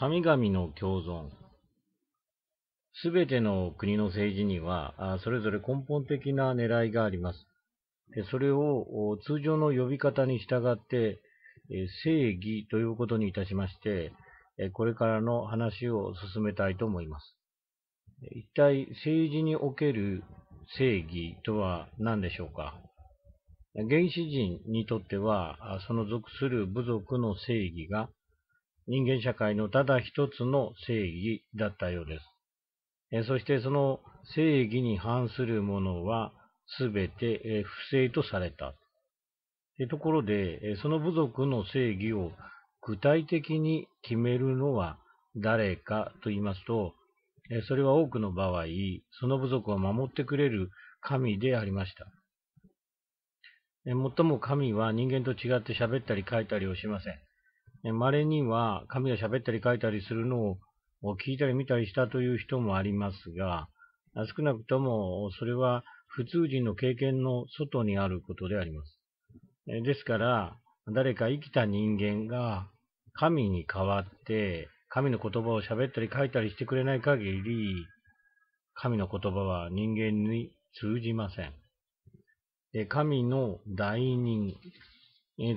神々の共存。すべての国の政治には、それぞれ根本的な狙いがあります。それを通常の呼び方に従って、正義ということにいたしまして、これからの話を進めたいと思います。一体政治における正義とは何でしょうか？原始人にとっては、その属する部族の正義が人間社会のただ一つの正義だったようです。そしてその正義に反するものはすべて不正とされた。ところで、その部族の正義を具体的に決めるのは誰かと言いますと、それは多くの場合、その部族を守ってくれる神でありました。もっとも神は人間と違って喋ったり書いたりをしません。稀には神が喋ったり書いたりするのを聞いたり見たりしたという人もありますが、少なくともそれは普通人の経験の外にあることであります。ですから、誰か生きた人間が神に代わって神の言葉を喋ったり書いたりしてくれない限り、神の言葉は人間に通じません。で神の代人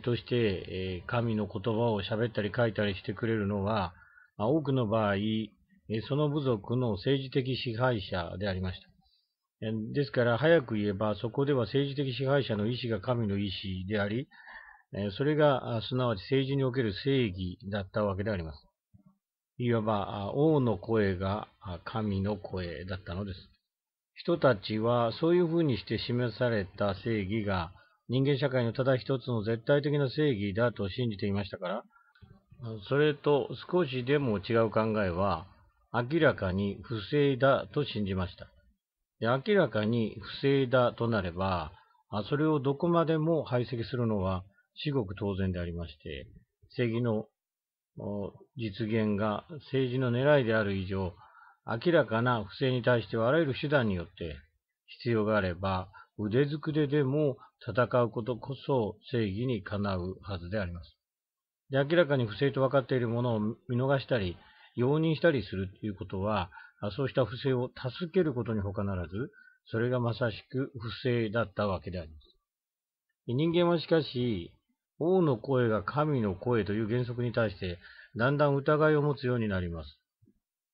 として、神の言葉を喋ったり書いたりしてくれるのは、多くの場合、その部族の政治的支配者でありました。ですから、早く言えば、そこでは政治的支配者の意志が神の意志であり、それが、すなわち政治における正義だったわけであります。いわば、王の声が神の声だったのです。人たちはそういうふうにして示された正義が人間社会のただ一つの絶対的な正義だと信じていましたから、それと少しでも違う考えは明らかに不正だと信じました。明らかに不正だとなれば、それをどこまでも排斥するのは至極当然でありまして、正義の実現が政治の狙いである以上、明らかな不正に対してはあらゆる手段によって必要があれば腕ずくででも戦うことこそ正義にかなうはずであります。で明らかに不正と分かっているものを見逃したり、容認したりするということは、そうした不正を助けることに他ならず、それがまさしく不正だったわけであります。人間はしかし、王の声が神の声という原則に対して、だんだん疑いを持つようになります。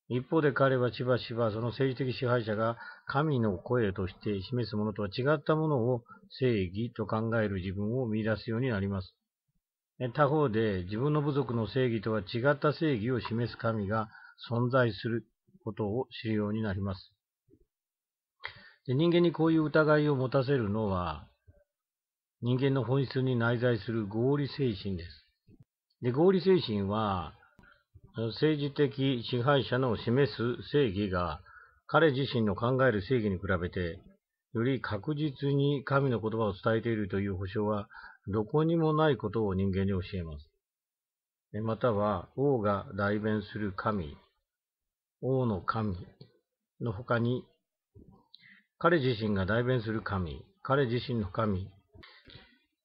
一方で彼はしばしばその政治的支配者が神の声として示すものとは違ったものを正義と考える自分を見出すようになります。他方で自分の部族の正義とは違った正義を示す神が存在することを知るようになります。で人間にこういう疑いを持たせるのは人間の本質に内在する合理精神です。で合理精神は政治的支配者の示す正義が彼自身の考える正義に比べてより確実に神の言葉を伝えているという保証はどこにもないことを人間に教えます。または王が代弁する神、王の神の他に彼自身が代弁する神、彼自身の神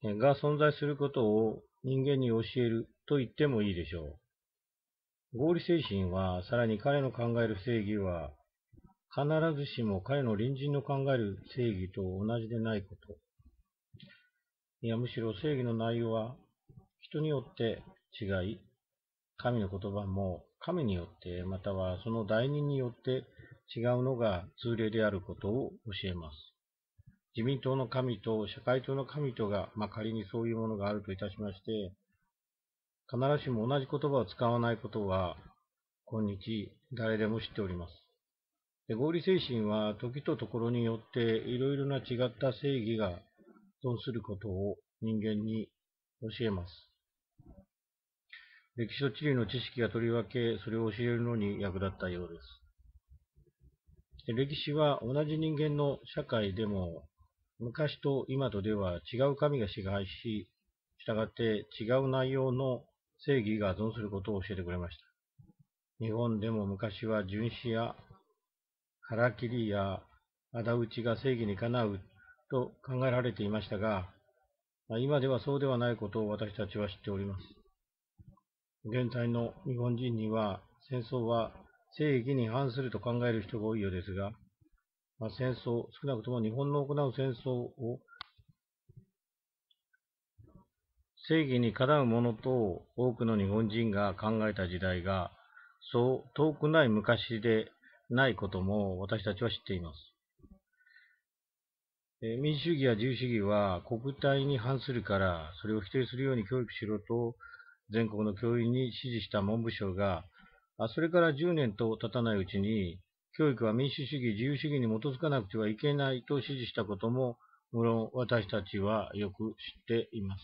が存在することを人間に教えると言ってもいいでしょう。合理精神は、さらに彼の考える正義は、必ずしも彼の隣人の考える正義と同じでないこと。いや、むしろ正義の内容は人によって違い、神の言葉も神によって、またはその代人によって違うのが通例であることを教えます。自民党の神と社会党の神とが、まあ、仮にそういうものがあるといたしまして、必ずしも同じ言葉を使わないことは、今日誰でも知っております。合理精神は時とところによっていろいろな違った正義が存することを人間に教えます。歴史と地理の知識がとりわけそれを教えるのに役立ったようです。歴史は同じ人間の社会でも昔と今とでは違う神が支配し、従って違う内容の正義が存することを教えてくれました。日本でも昔は巡視や腹切りや仇討ちが正義にかなうと考えられていましたが、今ではそうではないことを私たちは知っております。現在の日本人には戦争は正義に反すると考える人が多いようですが、まあ、戦争、少なくとも日本の行う戦争を正義にかなうものと多くの日本人が考えた時代が、そう遠くない昔でないことも私たちは知っています。え民主主義や自由主義は国体に反するから、それを否定するように教育しろと、全国の教員に指示した文部省が、それから10年と経たないうちに、教育は民主主義、自由主義に基づかなくてはいけないと指示したことも、無論私たちはよく知っています。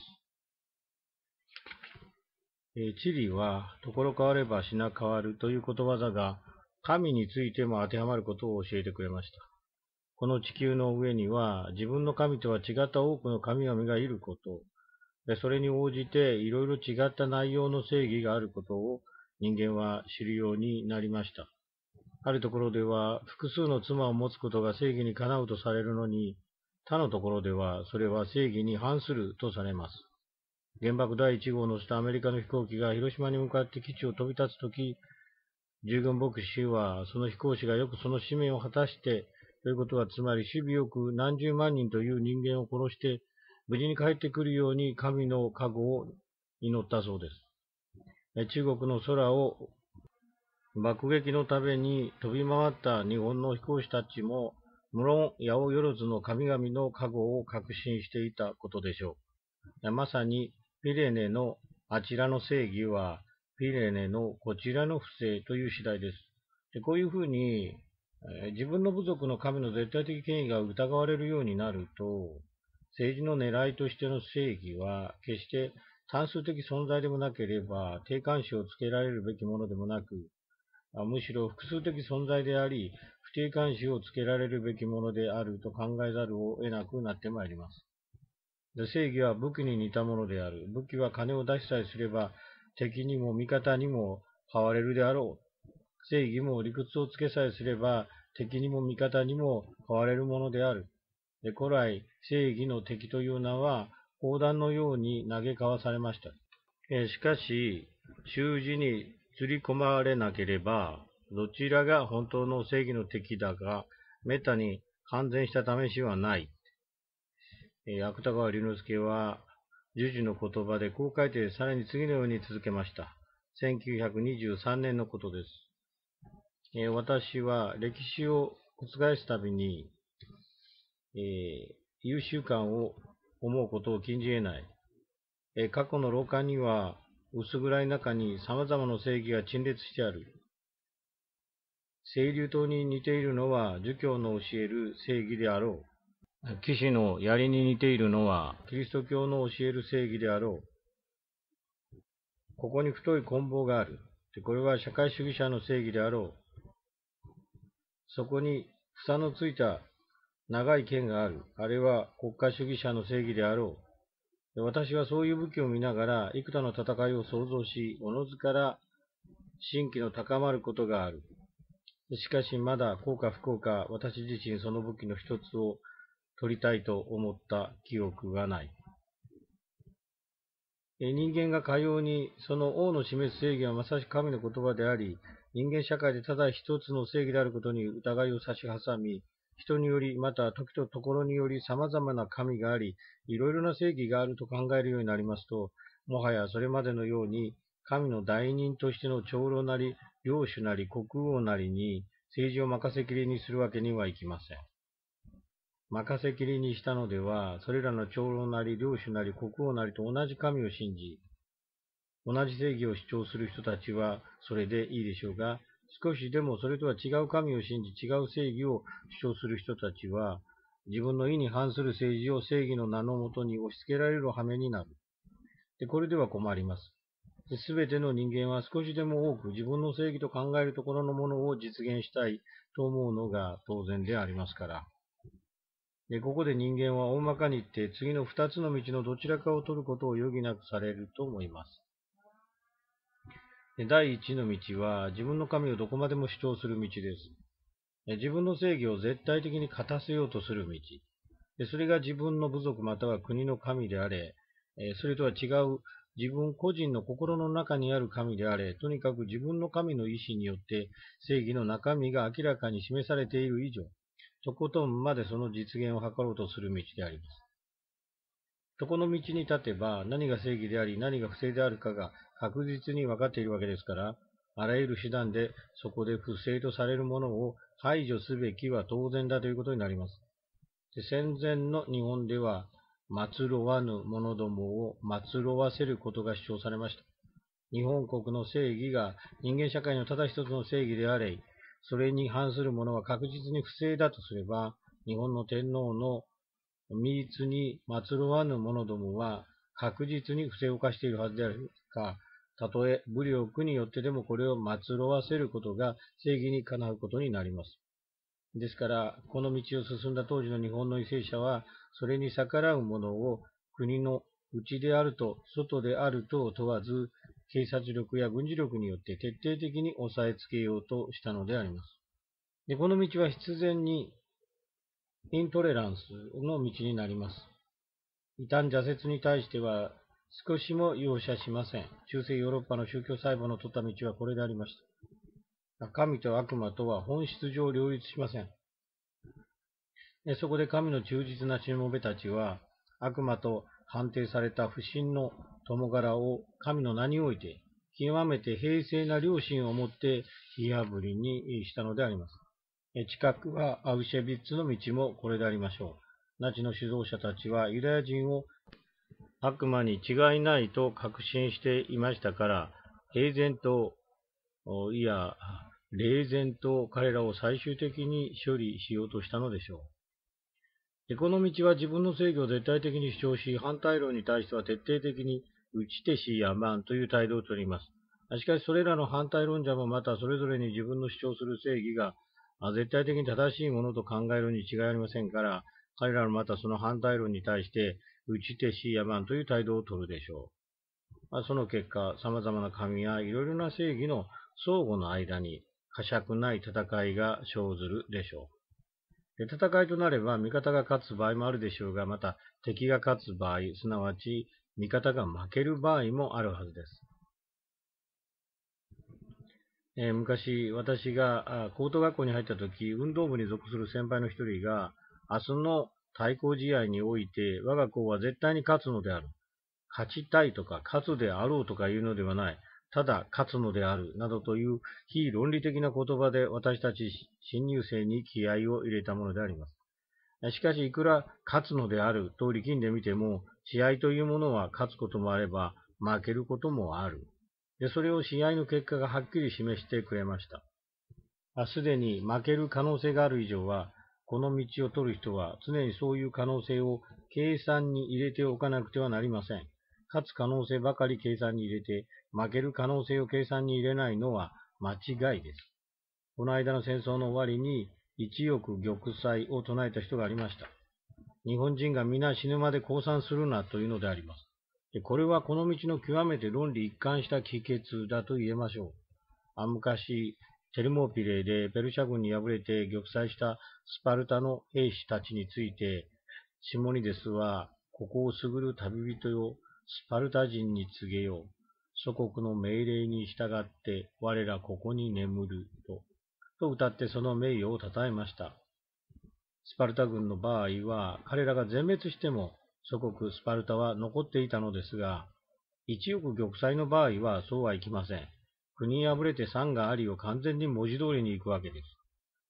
え地理は、ところ変われば品変わるということわざが、神についても当てはまることを教えてくれました。この地球の上には、自分の神とは違った多くの神々がいること、それに応じていろいろ違った内容の正義があることを人間は知るようになりました。あるところでは複数の妻を持つことが正義にかなうとされるのに、他のところではそれは正義に反するとされます。原爆第1号を乗せたアメリカの飛行機が広島に向かって基地を飛び立つとき、従軍牧師はその飛行士がよくその使命を果たして、ということはつまり守備よく何十万人という人間を殺して無事に帰ってくるように神の加護を祈ったそうです。中国の空を爆撃のために飛び回った日本の飛行士たちも、無論、八百万の神々の加護を確信していたことでしょう。まさに、ピレネのあちらの正義は、ピレネのこちらの不正という次第です。でこういうふうに、え自分の部族の神の絶対的権威が疑われるようになると、政治の狙いとしての正義は、決して単数的存在でもなければ、定冠詞をつけられるべきものでもなく、むしろ複数的存在であり、不定冠詞をつけられるべきものであると考えざるを得なくなってまいります。正義は武器に似たものである。武器は金を出しさえすれば、敵にも味方にも変われるであろう。正義も理屈をつけさえすれば、敵にも味方にも変われるものである。で古来、正義の敵という名は、砲弾のように投げ交わされました。えしかし、習字に釣り込まれなければ、どちらが本当の正義の敵だが、めったに完全した試しはない。え、芥川龍之介は、授受の言葉でこう書いて、さらに次のように続けました。1923年のことです。えー、私は歴史を覆すたびに、えー、優秀感を思うことを禁じ得ない。えー、過去の廊下には、薄暗い中に様々な正義が陳列してある。清流島に似ているのは儒教の教える正義であろう。騎士の槍に似ているのはキリスト教の教える正義であろう。ここに太い棍棒がある。これは社会主義者の正義であろう。そこに房のついた長い剣がある。あれは国家主義者の正義であろう。私はそういう武器を見ながら、幾多の戦いを想像し、おのずから新規の高まることがある。しかしまだ幸か不幸か、私自身その武器の一つを取りたいと思った記憶がない。人間がかようにその王の示す正義はまさしく神の言葉であり、人間社会でただ一つの正義であることに疑いを差し挟み、人により、また時とところにより様々な神があり、いろいろな正義があると考えるようになりますと、もはやそれまでのように、神の代人としての長老なり、領主なり、国王なりに、政治を任せきりにするわけにはいきません。任せきりにしたのでは、それらの長老なり、領主なり、国王なりと同じ神を信じ、同じ正義を主張する人たちはそれでいいでしょうが、少しでもそれとは違う神を信じ、違う正義を主張する人たちは、自分の意に反する政治を正義の名のもとに押し付けられる羽目になる。でこれでは困ります。すべての人間は少しでも多く自分の正義と考えるところのものを実現したいと思うのが当然でありますから。でここで人間は大まかに言って次の二つの道のどちらかを取ることを余儀なくされると思います。第一の道は自分の神をどこまでも主張する道です。自分の正義を絶対的に勝たせようとする道。それが自分の部族または国の神であれ、それとは違う自分個人の心の中にある神であれ、とにかく自分の神の意志によって正義の中身が明らかに示されている以上、とことんまでその実現を図ろうとする道であります。そこの道に立てば何が正義であり何が不正であるかが確実に分かっているわけですから、あらゆる手段でそこで不正とされるものを排除すべきは当然だということになります。で戦前の日本では、祭わぬ者どもを祭わせることが主張されました。日本国の正義が人間社会のただ一つの正義であれ、それに反するものは確実に不正だとすれば、日本の天皇の密に祭わぬ者どもは確実に不正を犯しているはずであるか、たとえ武力によってでもこれを祭わせることが正義にかなうことになります。ですから、この道を進んだ当時の日本の為政者は、それに逆らう者を国の内であると外であると問わず、警察力や軍事力によって徹底的に押さえつけようとしたのであります。でこの道は必然にイントレランスの道になります。異端挫折に対しては少しも容赦しません。中世ヨーロッパの宗教細胞の取った道はこれでありました。神と悪魔とは本質上両立しません。そこで神の忠実なしもべたちは、悪魔と判定された不審の友柄を神の名において、極めて平静な良心をもって火あぶりにしたのであります。近くはアウシェビッツの道もこれでありましょう。ナチの指導者たちはユダヤ人を悪魔に違いないと確信していましたから、平然と、いや、冷然と彼らを最終的に処理しようとしたのでしょう。でこの道は自分の制御を絶対的に主張し、反対論に対しては徹底的に打ち手しやまんという態度をとります。しかし、それらの反対論者もまたそれぞれに自分の主張する正義が絶対的に正しいものと考えるに違いありませんから、彼らもまたその反対論に対して打ち手しやまんという態度をとるでしょう。その結果、様々な神やいろいろな正義の相互の間に、呵責ない戦いが生ずるでしょう。戦いとなれば、味方が勝つ場合もあるでしょうが、また敵が勝つ場合、すなわち味方が負ける場合もあるはずです。えー、昔、私が高等学校に入った時、運動部に属する先輩の一人が、明日の対抗試合において、我が校は絶対に勝つのである。勝ちたいとか、勝つであろうとかいうのではない。ただ勝つのである。などという非論理的な言葉で私たち新入生に気合を入れたものであります。しかし、いくら勝つのであると力んでみても、試合というものは勝つこともあれば、負けることもある。で、それを試合の結果がはっきり示してくれました。すでに負ける可能性がある以上は、この道を取る人は常にそういう可能性を計算に入れておかなくてはなりません。勝つ可能性ばかり計算に入れて、負ける可能性を計算に入れないのは間違いです。この間の戦争の終わりに、一億玉砕を唱えた人がありました。日本人が皆死ぬまで降参するなというのであります。これはこの道の極めて論理一貫した帰結だと言えましょう。あ昔、テルモピレーでペルシャ軍に敗れて玉砕したスパルタの兵士たちについて、シモニデスは、ここをすぐる旅人よ、スパルタ人に告げよう。祖国の命令に従って我らここに眠ると、と歌ってその名誉を称えました。スパルタ軍の場合は、彼らが全滅しても、祖国スパルタは残っていたのですが、一億玉砕の場合はそうはいきません。国破れて山がありを完全に文字通りに行くわけです。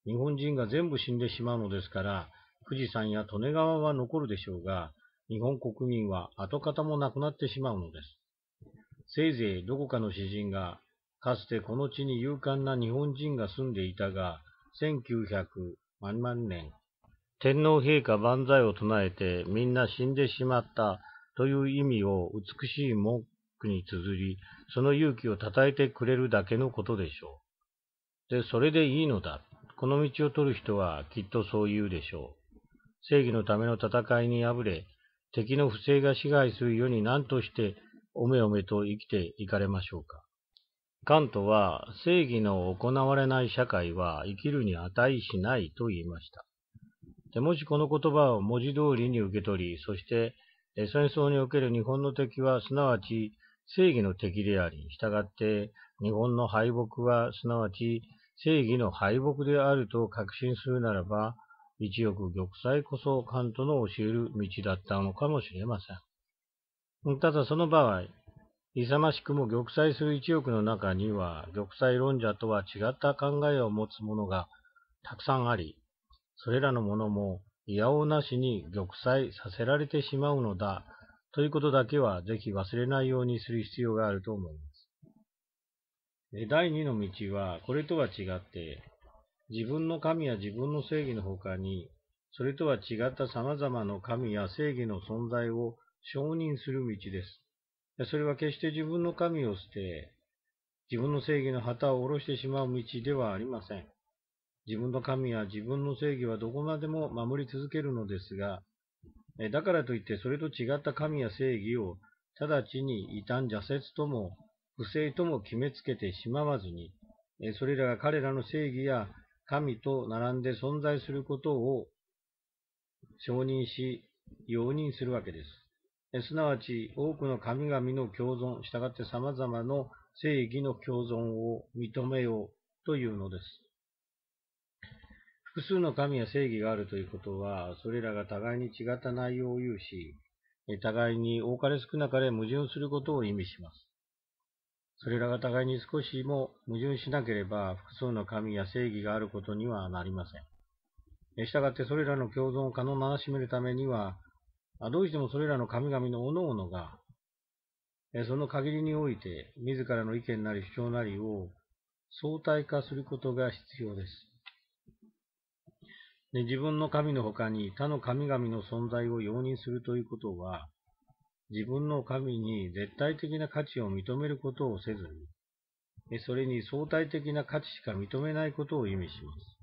日本人が全部死んでしまうのですから、富士山や利根川は残るでしょうが、日本国民は跡形もなくなってしまうのです。せいぜいどこかの詩人が、かつてこの地に勇敢な日本人が住んでいたが、1900万年、天皇陛下万歳を唱えてみんな死んでしまったという意味を美しい文句に綴り、その勇気を称えてくれるだけのことでしょう。で、それでいいのだ。この道を取る人はきっとそう言うでしょう。正義のための戦いに敗れ、敵の不正が支配する世に何としておめおめと生きていかれましょうか。カントは正義の行われない社会は生きるに値しないと言いました。でもしこの言葉を文字通りに受け取り、そして戦争における日本の敵はすなわち正義の敵であり、従って日本の敗北はすなわち正義の敗北であると確信するならば、一億玉砕こそカントの教える道だったのかもしれません。ただその場合、勇ましくも玉砕する一億の中には、玉砕論者とは違った考えを持つ者がたくさんあり、それらの者もいやおなしに玉砕させられてしまうのだ、ということだけはぜひ忘れないようにする必要があると思います。第二の道は、これとは違って、自分の神や自分の正義の他に、それとは違った様々な神や正義の存在を承認する道です。それは決して自分の神を捨て、自分の正義の旗を下ろしてしまう道ではありません。自分の神や自分の正義はどこまでも守り続けるのですが、だからといってそれと違った神や正義を直ちに異端邪説とも不正とも決めつけてしまわずに、それらが彼らの正義や神と並んで存在することを承認し、容認するわけです。すなわち、多くの神々の共存、従って様々な正義の共存を認めようというのです。複数の神や正義があるということは、それらが互いに違った内容を有し、互いに多かれ少なかれ矛盾することを意味します。それらが互いに少しも矛盾しなければ、複数の神や正義があることにはなりません。したがってそれらの共存を可能ならしめるためには、どうしてもそれらの神々の各々が、その限りにおいて、自らの意見なり主張なりを相対化することが必要です。で自分の神の他に他の神々の存在を容認するということは、自分の神に絶対的な価値を認めることをせずに、それに相対的な価値しか認めないことを意味します。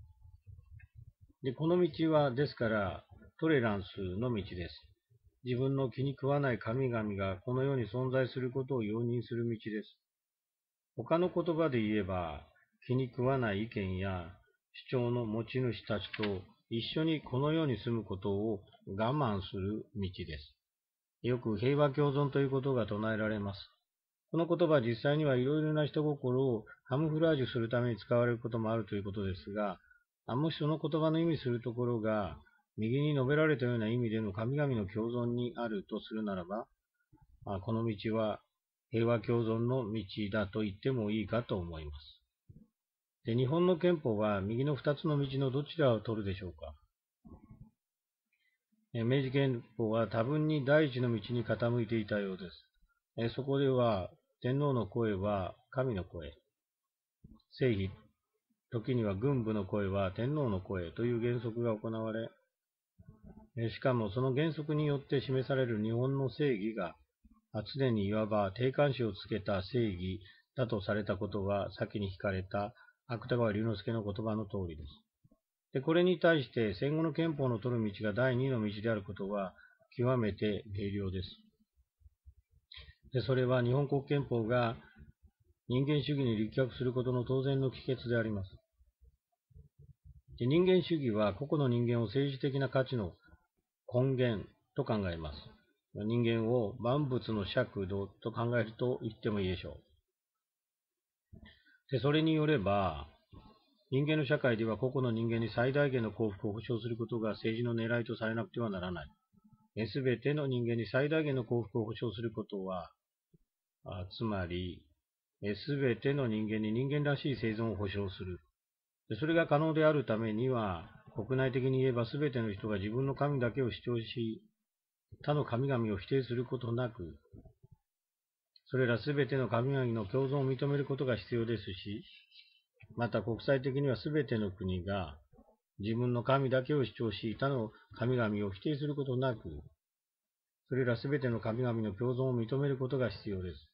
でこの道は、ですから、トレランスの道です。自分の気に食わない神々がこの世に存在することを容認する道です。他の言葉で言えば、気に食わない意見や主張の持ち主たちと一緒にこの世に住むことを我慢する道です。よく平和共存ということが唱えられます。この言葉は実際にはいろいろな人心をカムフラージュするために使われることもあるということですが、もしその言葉の意味するところが右に述べられたような意味での神々の共存にあるとするならば、あこの道は平和共存の道だと言ってもいいかと思います。で日本の憲法は右の2つの道のどちらを取るでしょうか？明治憲法は多分に第一の道に傾いていたようです。そこでは天皇の声は神の声、正義、時には軍部の声は天皇の声という原則が行われ、しかもその原則によって示される日本の正義が、常にいわば定冠詞をつけた正義だとされたことは、先に引かれた芥川龍之介の言葉の通りです。でこれに対して戦後の憲法の取る道が第二の道であることは極めて明瞭です。でそれは日本国憲法が人間主義に立脚することの当然の帰結であります。で人間主義は個々の人間を政治的な価値の根源と考えます。人間を万物の尺度と考えると言ってもいいでしょう。で、それによれば、人間の社会では個々の人間に最大限の幸福を保障することが政治の狙いとされなくてはならない。すべての人間に最大限の幸福を保障することは、あつまり、すべての人間に人間らしい生存を保障する。それが可能であるためには、国内的に言えば全ての人が自分の神だけを主張し、他の神々を否定することなく、それら全ての神々の共存を認めることが必要ですし、また国際的には全ての国が自分の神だけを主張し、他の神々を否定することなく、それら全ての神々の共存を認めることが必要です。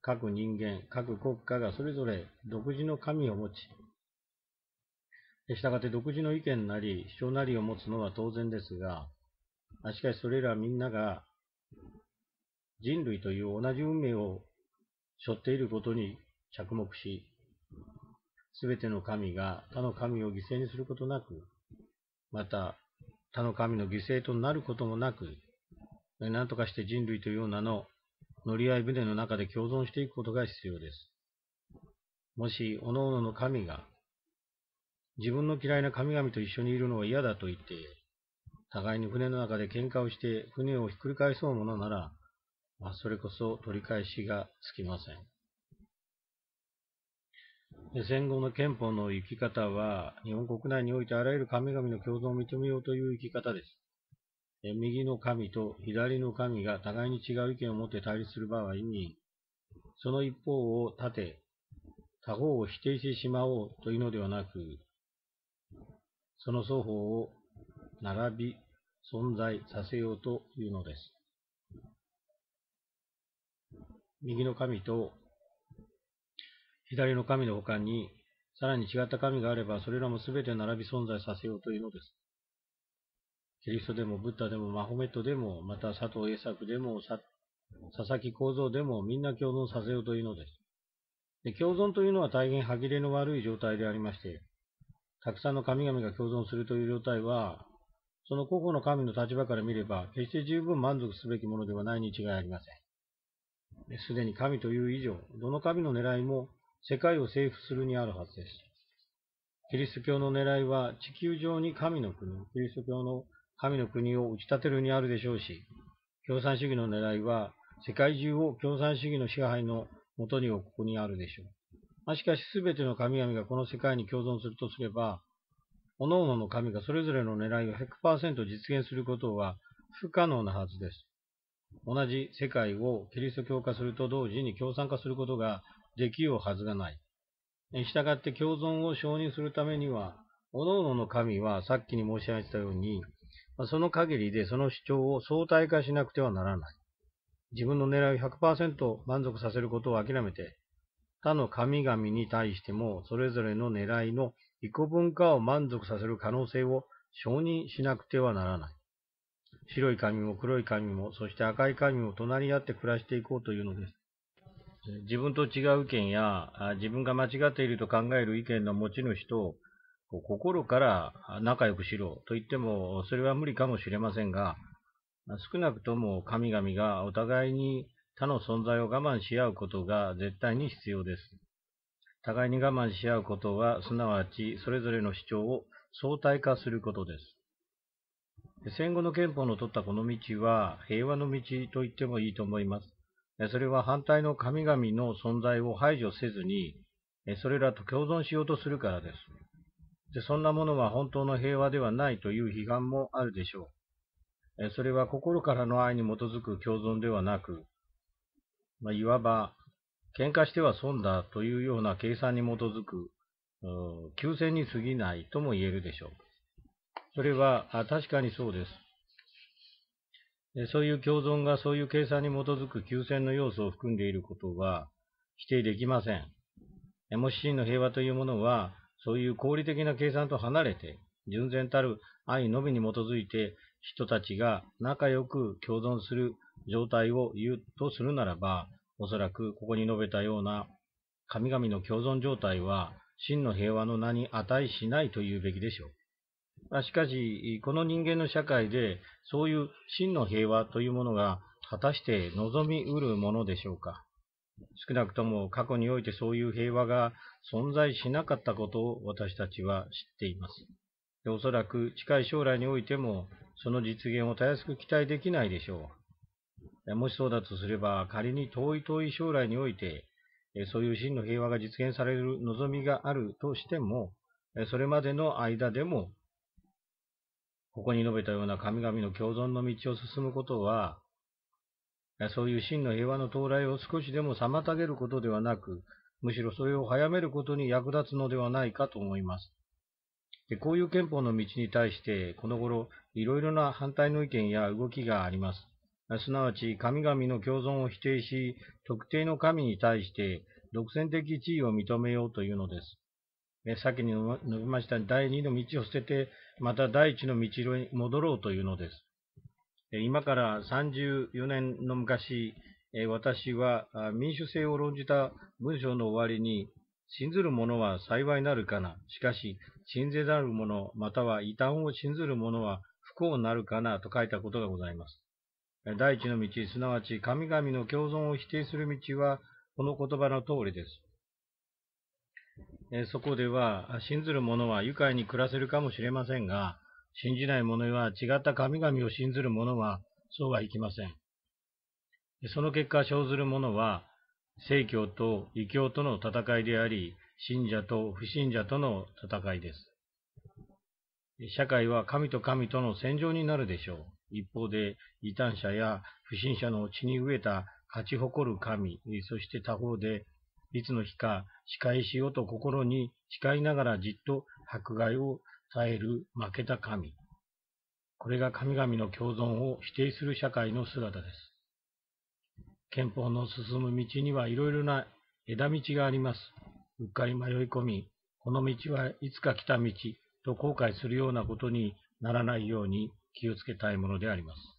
各人間、各国家がそれぞれ独自の神を持ち、したがって独自の意見なり主張なりを持つのは当然ですが、しかしそれらみんなが人類という同じ運命を背負っていることに着目し、すべての神が他の神を犠牲にすることなく、また他の神の犠牲となることもなく、何とかして人類という名の乗り合い船の中で共存していくことが必要です。もし、各々の神が、自分の嫌いな神々と一緒にいるのは嫌だと言って、互いに船の中で喧嘩をして船をひっくり返そうものなら、まあ、それこそ取り返しがつきません。戦後の憲法の生き方は、日本国内においてあらゆる神々の共存を認めようという生き方です。右の神と左の神が互いに違う意見を持って対立する場合に、その一方を立て、他方を否定してしまおうというのではなく、その双方を並び存在させようというのです。右の神と左の神の他に、さらに違った神があれば、それらもすべて並び存在させようというのです。キリストでも、ブッダでも、マホメットでも、また佐藤栄作でも、佐々木幸三でも、みんな共存させようというのです。で共存というのは大変歯切れの悪い状態でありまして、たくさんの神々が共存するという状態は、その個々の神の立場から見れば、決して十分満足すべきものではないに違いありません。すでに神という以上、どの神の狙いも世界を征服するにあるはずです。キリスト教の狙いは地球上に神の国、キリスト教の神の国を打ち立てるにあるでしょうし、共産主義の狙いは世界中を共産主義の支配のもとに置くここにあるでしょう。ましかし、すべての神々がこの世界に共存するとすれば、各々の神がそれぞれの狙いを100%実現することは不可能なはずです。同じ世界をキリスト教化すると同時に共産化することができようはずがない。したがって共存を承認するためには、各々の神はさっきに申し上げたように、その限りでその主張を相対化しなくてはならない。自分の狙いを100%満足させることを諦めて、他の神々に対してもそれぞれの狙いの異個文化を満足させる可能性を承認しなくてはならない。白い髪も黒い髪も、そして赤い髪も隣り合って暮らしていこうというのです。自分と違う意見や、自分が間違っていると考える意見の持ち主と、心から仲良くしろと言っても、それは無理かもしれませんが、少なくとも神々がお互いに他の存在を我慢し合うことが絶対に必要です。互いに我慢し合うことは、すなわちそれぞれの主張を相対化することです。戦後の憲法の取ったこの道は平和の道と言ってもいいと思います。それは反対の神々の存在を排除せずに、それらと共存しようとするからです。でそんなものは本当の平和ではないという批判もあるでしょう。それは心からの愛に基づく共存ではなく、まあ、いわば喧嘩しては損だというような計算に基づく、休戦に過ぎないとも言えるでしょう。それは確かにそうです。そういう共存がそういう計算に基づく休戦の要素を含んでいることは否定できません。もし真の平和というものは、そういう合理的な計算と離れて、純然たる愛のみに基づいて人たちが仲良く共存する状態を言うとするならば、おそらくここに述べたような神々の共存状態は真の平和の名に値しないと言うべきでしょう。まあしかし、この人間の社会でそういう真の平和というものが果たして望みうるものでしょうか。少なくとも過去においてそういう平和が存在しなかったことを私たちは知っています。おそらく近い将来においてもその実現をたやすく期待できないでしょう。もしそうだとすれば、仮に遠い遠い将来において、そういう真の平和が実現される望みがあるとしても、それまでの間でも、ここに述べたような神々の共存の道を進むことは、そういう真の平和の到来を少しでも妨げることではなく、むしろそれを早めることに役立つのではないかと思います。でこういう憲法の道に対して、この頃、いろいろな反対の意見や動きがあります。すなわち神々の共存を否定し、特定の神に対して独占的地位を認めようというのです。先に述べました第二の道を捨てて、また第一の道に戻ろうというのです。今から34年の昔、私は民主制を論じた文章の終わりに、信ずる者は幸いなるかな。しかし、信ぜざる者、または異端を信ずる者は不幸なるかなと書いたことがございます。第一の道、すなわち神々の共存を否定する道は、この言葉の通りです。そこでは、信ずる者は愉快に暮らせるかもしれませんが、信じない者は違った神々を信ずる者はそうはいきません。その結果、生ずる者は、聖教と異教との戦いであり、信者と不信者との戦いです。社会は神と神との戦場になるでしょう。一方で、異端者や不信者の血に飢えた勝ち誇る神、そして他方で、いつの日か仕返しよと心に誓いながらじっと迫害を耐える負けた神。これが神々の共存を否定する社会の姿です。憲法の進む道にはいろいろな枝道があります。うっかり迷い込み、この道はいつか来た道と後悔するようなことにならないように気をつけたいものであります。